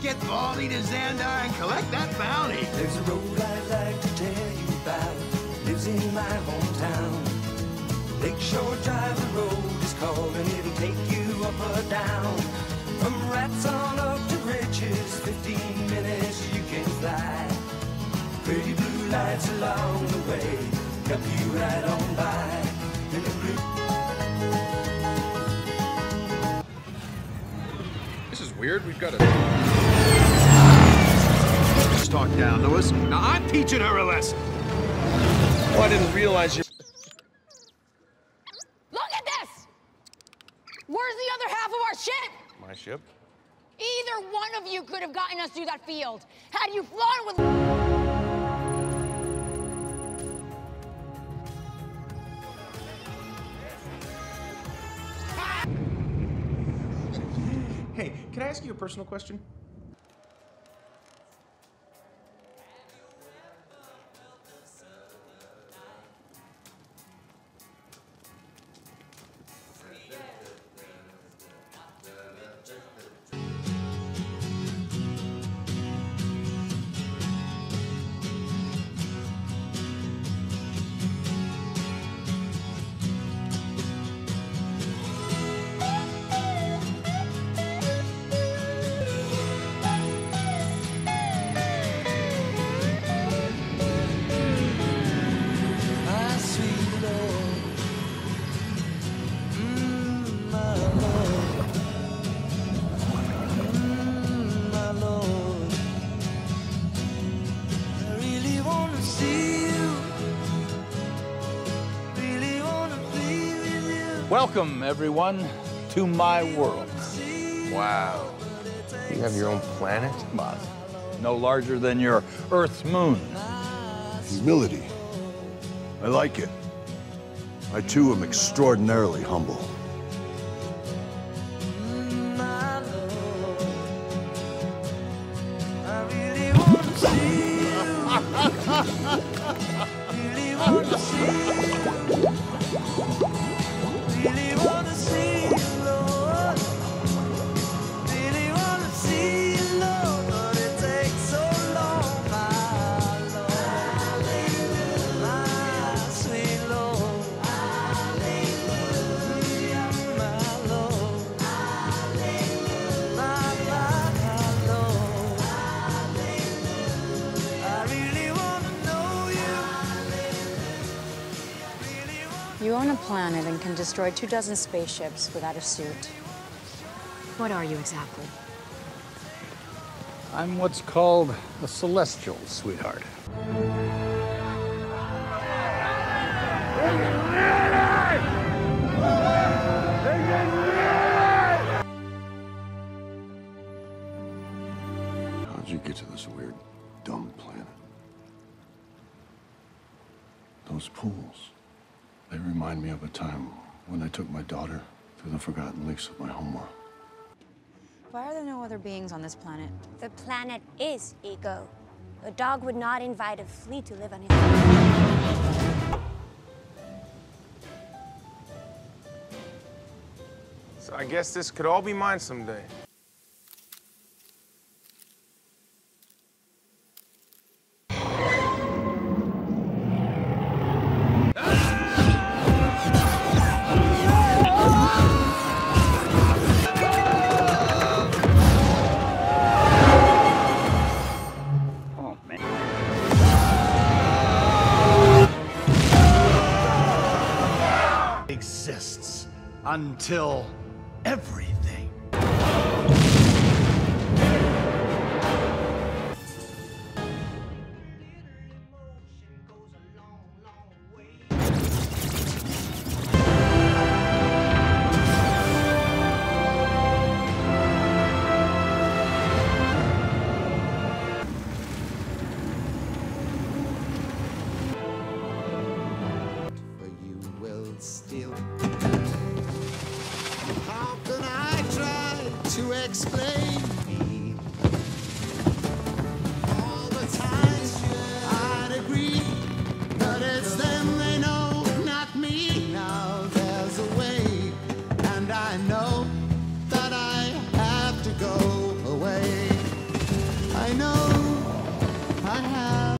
Baldy to Xandar and collect that bounty. There's a road I'd like to tell you about. Lives in my hometown. Lakeshore Drive, the road is called, and It'll take you up or down. From rats on up to riches, 15 minutes you can fly. Pretty blue lights along the way, help you right on by. In the blue This is weird. We've got a. Just talk down to us. Now I'm teaching her a lesson. Oh, I didn't realize you. Look at this! Where's the other half of our ship? My ship? Either one of you could have gotten us through that field. Had you flown with. Can I ask you a personal question? Welcome, everyone, to my world. Wow. You have your own planet? Well, no larger than your Earth's moon. Humility. I like it. I too am extraordinarily humble. You. You own a planet and can destroy two dozen spaceships without a suit. What are you exactly? I'm what's called a celestial, sweetheart. How'd you get to this weird, dumb planet? Those pools. They remind me of a time when I took my daughter through the forgotten lakes of my homeworld. Why are there no other beings on this planet? The planet is ego. A dog would not invite a flea to live on his. So I guess this could all be mine someday. Until everything. explain.